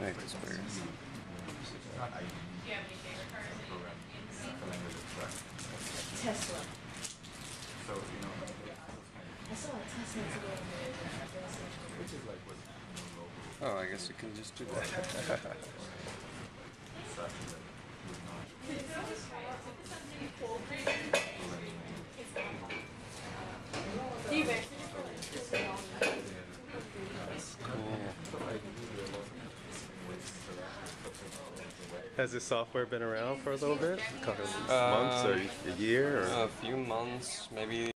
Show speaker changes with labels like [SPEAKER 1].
[SPEAKER 1] Like Whispers.
[SPEAKER 2] Tesla. I saw a Tesla today.
[SPEAKER 1] Oh, I guess we can just do that.
[SPEAKER 3] Has this software been around for a little bit? A couple
[SPEAKER 1] Uh,
[SPEAKER 3] months or a year? Or?
[SPEAKER 1] A few months, maybe